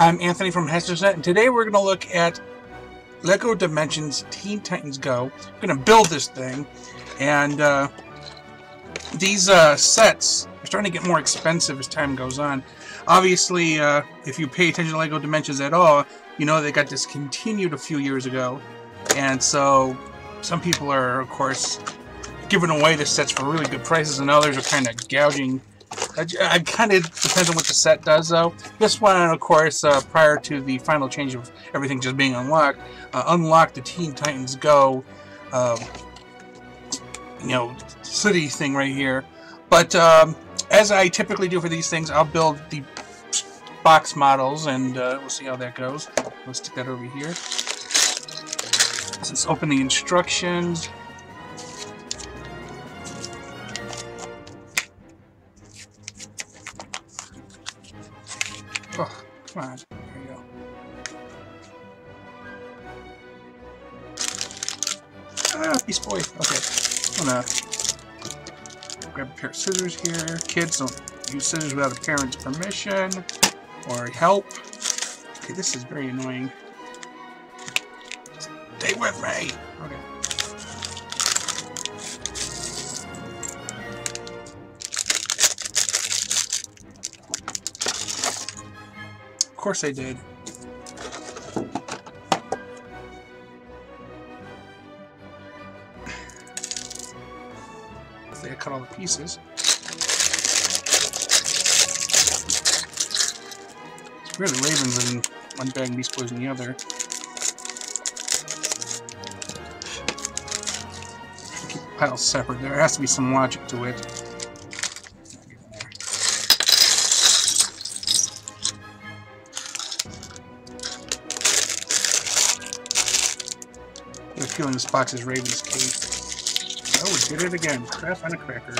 I'm Anthony from Haslage Net, and today we're going to look at LEGO Dimensions Teen Titans Go. I'm going to build this thing, and uh, these uh, sets are starting to get more expensive as time goes on. Obviously, uh, if you pay attention to LEGO Dimensions at all, you know they got discontinued a few years ago, and so some people are, of course, giving away the sets for really good prices, and others are kind of gouging I, kind of depends on what the set does, though. This one, of course, uh, prior to the final change of everything just being unlocked, uh, unlocked the Teen Titans Go, um, you know, city thing right here. But um, as I typically do for these things, I'll build the box models, and uh, we'll see how that goes. Let's stick that over here. Let's open the instructions. Come on. There you go. Ah, Beast Boy. Okay. I'm gonna grab a pair of scissors here. Kids don't use scissors without a parent's permission or help. Okay, this is very annoying. Stay with me. Okay. Course I did. I cut all the pieces. It's the Ravens in one bag Beast Boys in the other. Keep the piles separate. There has to be some logic to it. Feeling this box is Raven's cape. Oh, did it again. Crap on a cracker.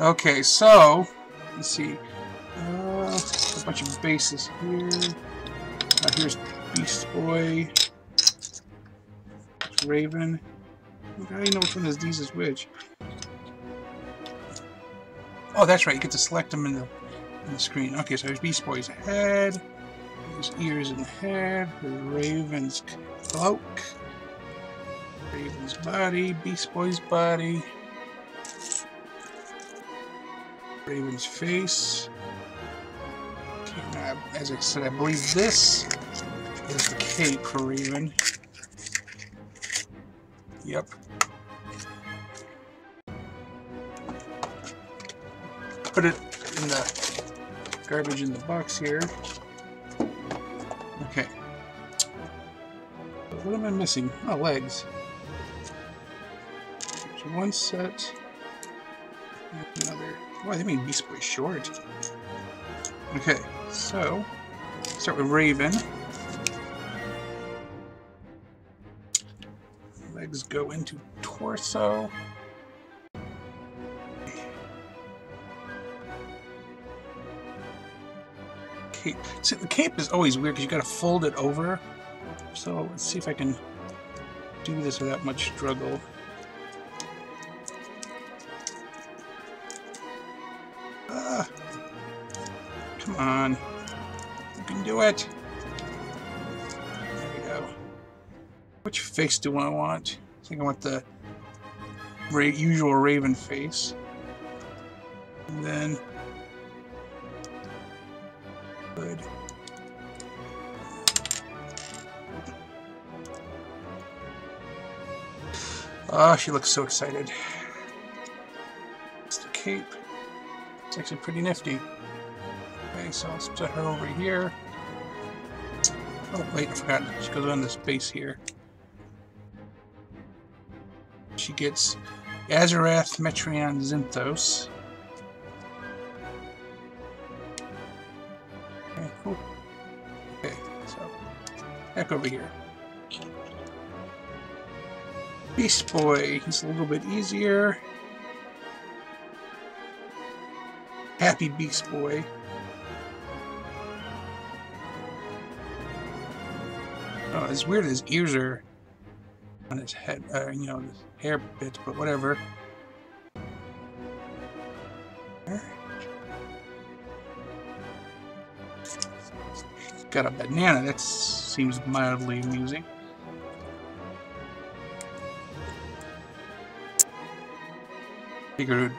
Okay, so let's see. Uh, a bunch of bases here. Uh, here's Beast Boy. Raven. How do you know which one of these is which? Oh, that's right. You get to select them in the in the screen. Okay, so there's Beast Boy's head. His ears and head. Raven's cloak. Raven's body. Beast Boy's body. Raven's face. Okay, as I said, I believe this is the cape for Raven. Yep. Put it in the garbage in the box here. Okay. What am I missing? Oh, legs. There's one set. Another. Why, do they mean Beast Boy short. Okay, so, start with Raven. Legs go into torso. Cape. See, the cape is always weird because you got to fold it over. So let's see if I can do this without much struggle. Come on. You can do it. There we go. Which face do I want? I think I want the ra usual raven face. And then... Good. Oh, she looks so excited. It's the cape. It's actually pretty nifty. Okay, so let's put her over here. Oh, wait, I forgot. She goes on this base here. She gets Azarath, Metrion, Zinthos. Okay, cool. Okay, so back over here. Beast Boy, he's a little bit easier. Happy Beast Boy. It's weird his ears are on his head, uh, you know, his hair bits, but whatever. Got a banana, that seems mildly amusing. Figured,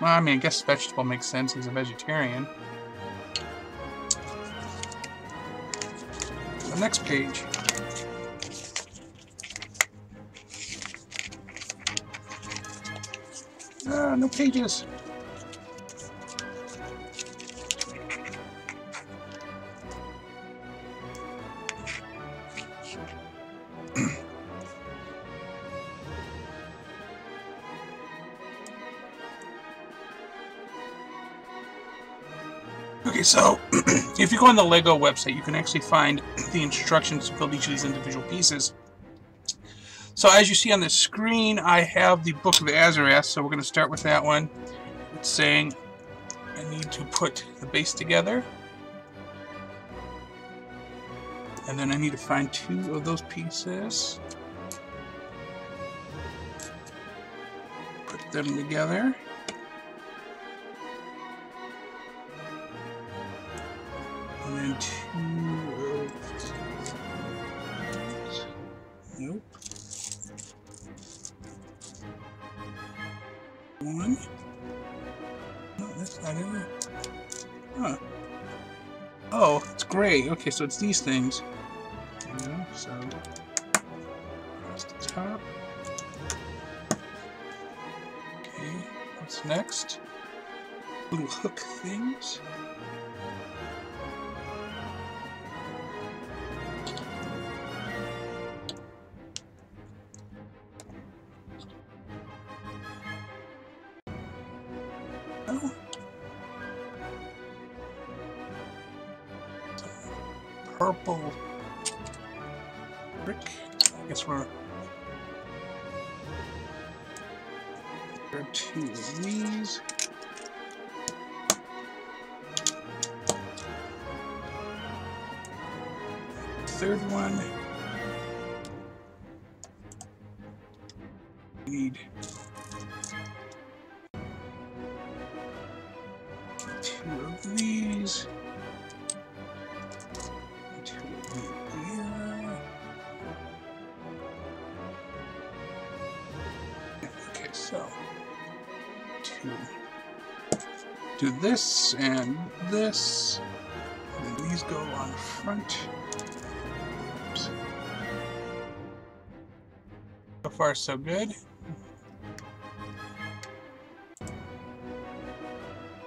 well, I mean, I guess vegetable makes sense, he's a vegetarian. The next page. Ah, no pages. Okay, so if you go on the LEGO website, you can actually find the instructions to build each of these individual pieces. So as you see on the screen, I have the Book of Azarath, so we're going to start with that one. It's saying I need to put the base together. And then I need to find two of those pieces. Put them together. And then two of. Nope. One. No, that's not it. Huh. Oh, it's gray. Okay, so it's these things. Yeah, so across the top. Okay, what's next? Little hook things. Purple brick. I guess we're two of these. Third one. Need two. Do this and this. And these go on front. Oops. So far, so good.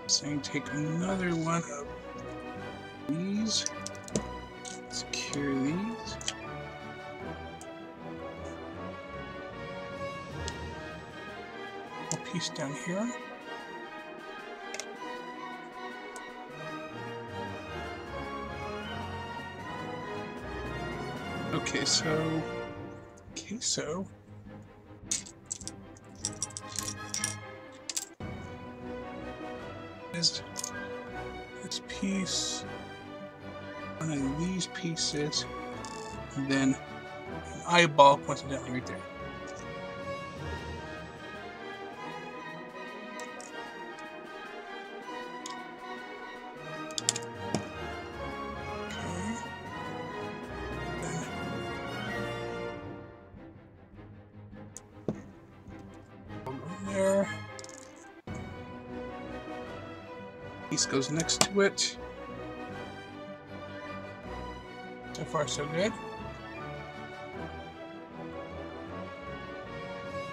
Saying take another one of piece down here. Okay, so okay, so is this piece, one of these pieces, and then an eyeball coincidentally right there. Piece goes next to it. So far, so good.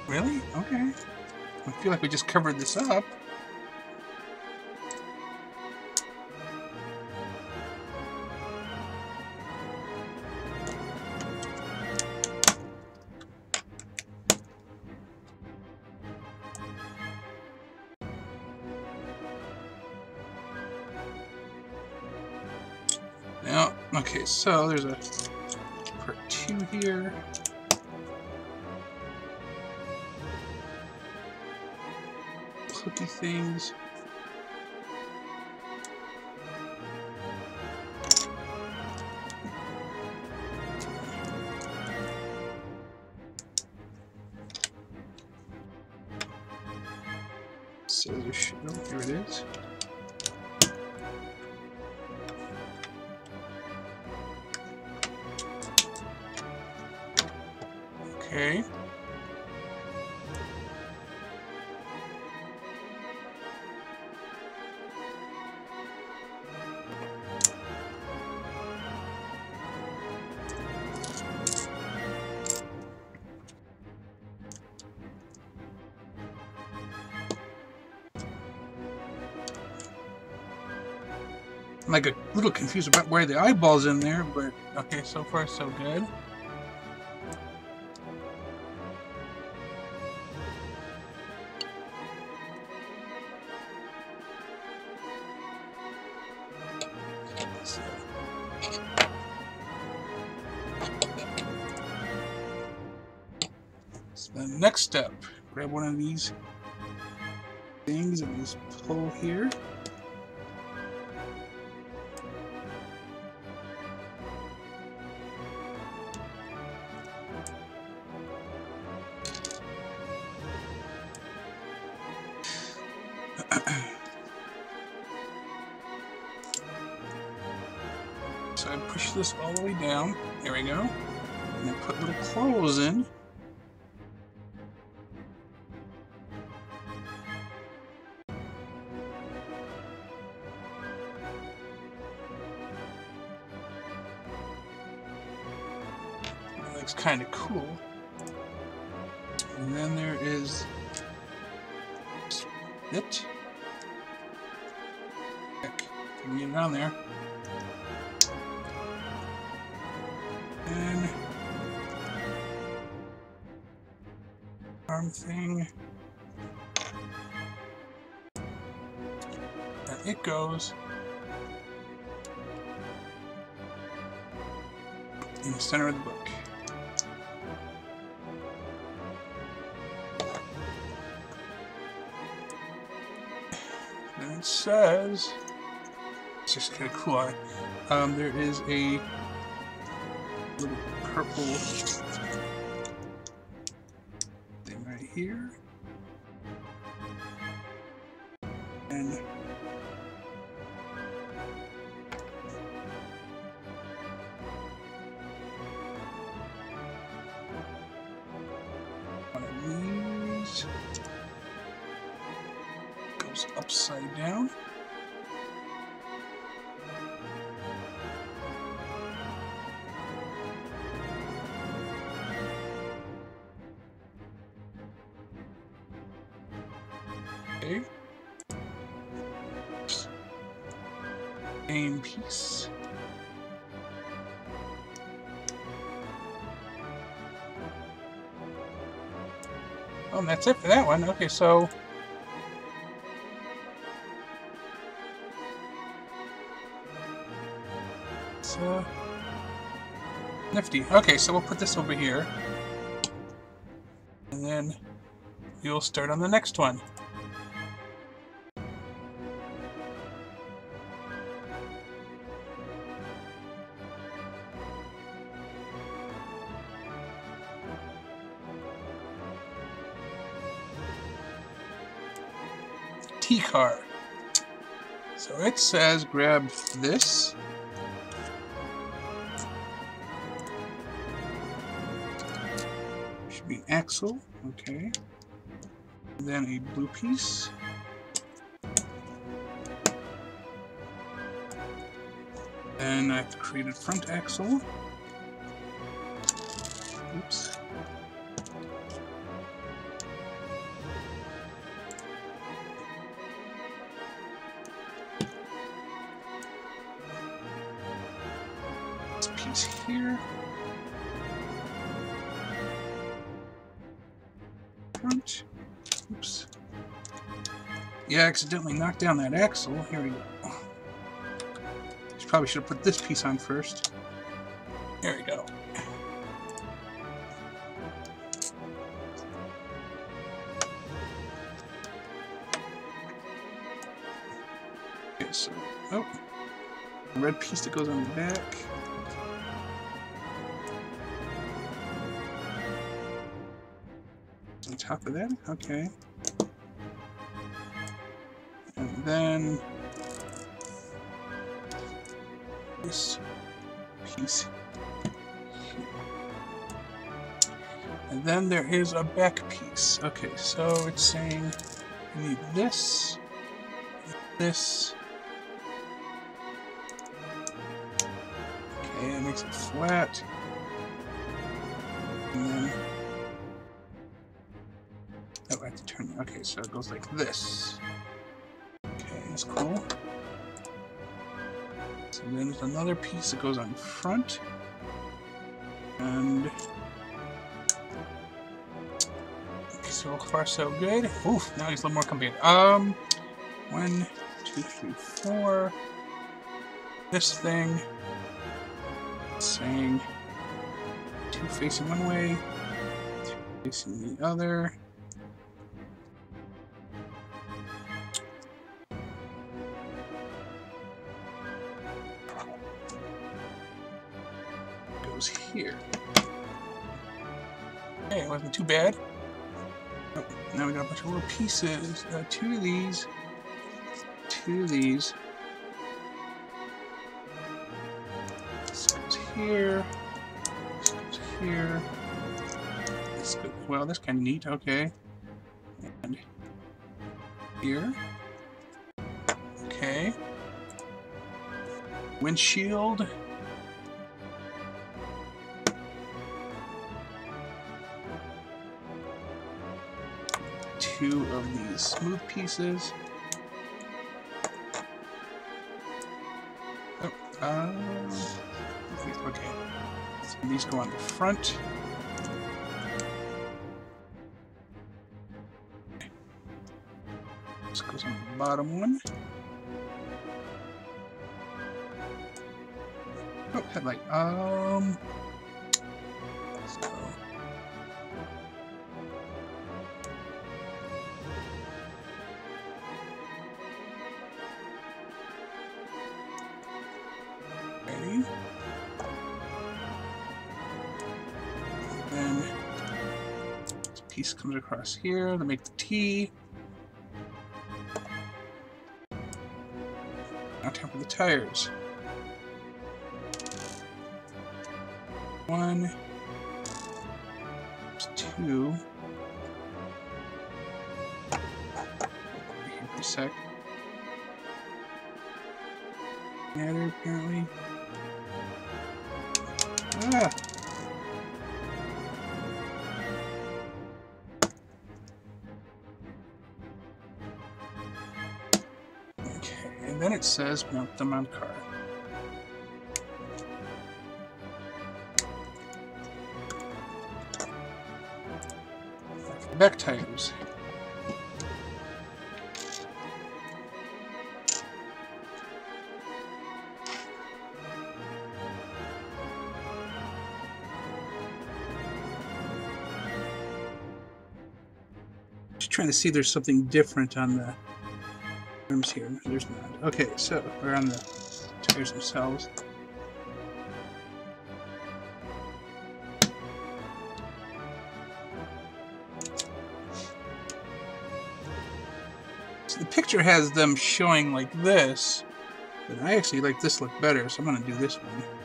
Really? Okay. I feel like we just covered this up. So there's a part two here. Cookie things. Like a little confused about where the eyeball's in there, but okay, so far so good. So- the next step, grab one of these things and just pull here. Down. There we go. And then put little claws in. That looks kind of cool. And then there is it. Heck, can get on there. Arm thing. And it goes in the center of the book. And it says, it's just kind of cool. Um, there is a little purple thing right here. Okay. Game piece. Oh, and that's it for that one. Okay, so. It's, uh, nifty. Okay, so we'll put this over here. And then you'll start on the next one. T car. So it says grab this. Should be axle. Okay. And then a blue piece. Then I have to create a front axle. Oops. This piece here. Front. Oops. Yeah, I accidentally knocked down that axle. Here we go. Probably should have put this piece on first. There we go. Okay, so, oh, red piece that goes on the back. On top of that, okay. And then this piece And then there is a back piece. Okay, so it's saying we need this, this. Okay, it makes it flat. And then okay, so it goes like this. Okay, that's cool. So then there's another piece that goes on front. And so far so good. Oof, now he's a little more complicated. Um, one, two, three, four. This thing saying two facing one way, two facing the other. Too bad. Oh, now we got a bunch of little pieces. Uh, two of these, two of these. This goes here. This goes here. This well, that's kind of neat. Okay. And here. Okay. Windshield. Two of these smooth pieces. Oh, uh, okay. So these go on the front. This goes on the bottom one. Oh, headlight. Um, piece comes across here to make the T. Now time for the tires. One, two. Here for a sec. Matter apparently. Ah! It says mount them on car. Back tires. Just trying to see if there's something different on the rooms here. There's. Okay, so we're on the tires themselves. So the picture has them showing like this, but I actually like this look better, so I'm going to do this one.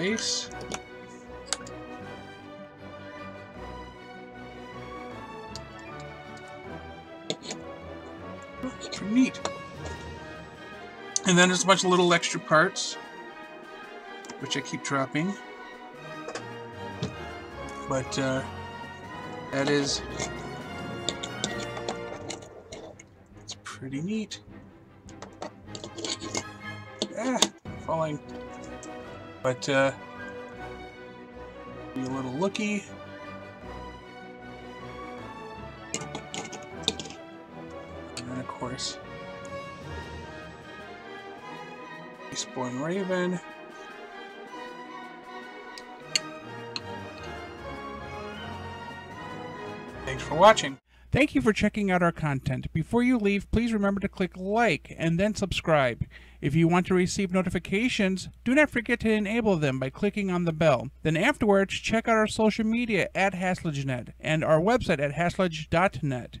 Ace. Pretty neat. And then there's a bunch of little extra parts, which I keep dropping. But uh, that is it's pretty neat. Ah. But uh, you a little looky. And then, of course, Eastbourne Raven. Thanks for watching. Thank you for checking out our content. Before you leave, please remember to click like and then subscribe. If you want to receive notifications, do not forget to enable them by clicking on the bell. Then afterwards, check out our social media at HaslageNet and our website at haslage.net.